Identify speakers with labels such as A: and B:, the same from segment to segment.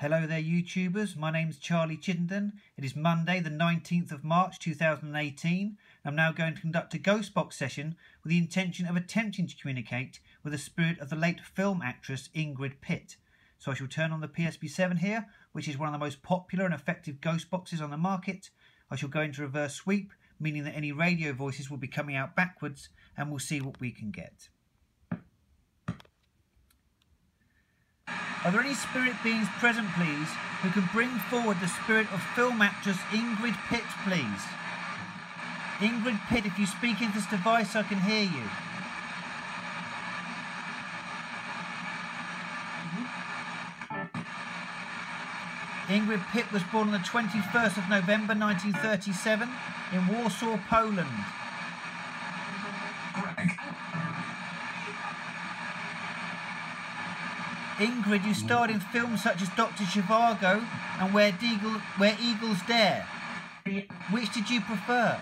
A: Hello there, YouTubers. My name's Charlie Chittenden. It is Monday, the 19th of March 2018. I'm now going to conduct a ghost box session with the intention of attempting to communicate with the spirit of the late film actress Ingrid Pitt. So I shall turn on the PSB7 here, which is one of the most popular and effective ghost boxes on the market. I shall go into reverse sweep, meaning that any radio voices will be coming out backwards, and we'll see what we can get. Are there any spirit beings present, please, who can bring forward the spirit of film actress Ingrid Pitt, please? Ingrid Pitt, if you speak into this device, I can hear you. Mm-hmm. Ingrid Pitt was born on the 21st of November 1937 in Warsaw, Poland. Ingrid, you starred in films such as Dr. Zhivago and Where, Deagle, Where Eagles Dare. Which did you prefer?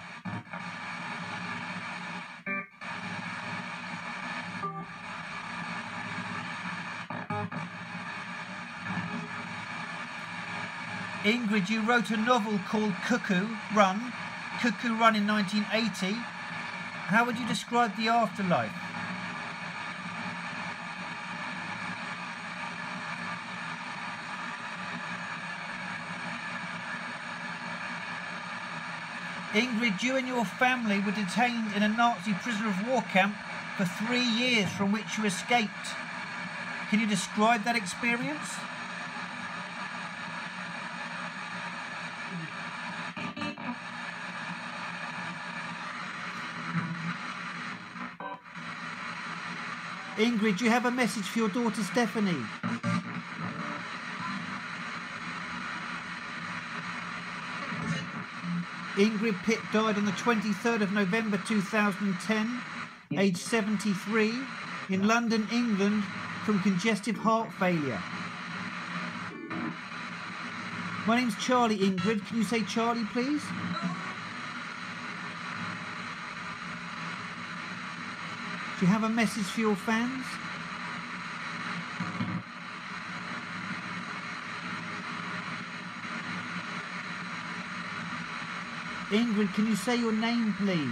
A: Ingrid, you wrote a novel called Cuckoo Run, Cuckoo Run in 1980. How would you describe the afterlife? Ingrid, you and your family were detained in a Nazi prisoner of war camp for three years from which you escaped. Can you describe that experience? Ingrid, you have a message for your daughter Stephanie. Ingrid Pitt died on the 23rd of November 2010, aged 73, in London, England, from congestive heart failure. My name's Charlie Ingrid. Can you say Charlie, please? Do you have a message for your fans? Ingrid, can you say your name, please?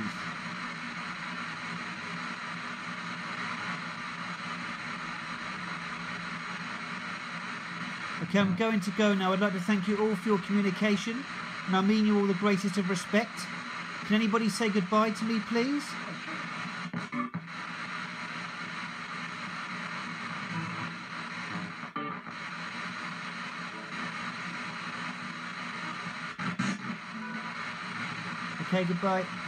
A: Okay, I'm going to go now. I'd like to thank you all for your communication, and I mean you all the greatest of respect. Can anybody say goodbye to me, please? Okay, goodbye.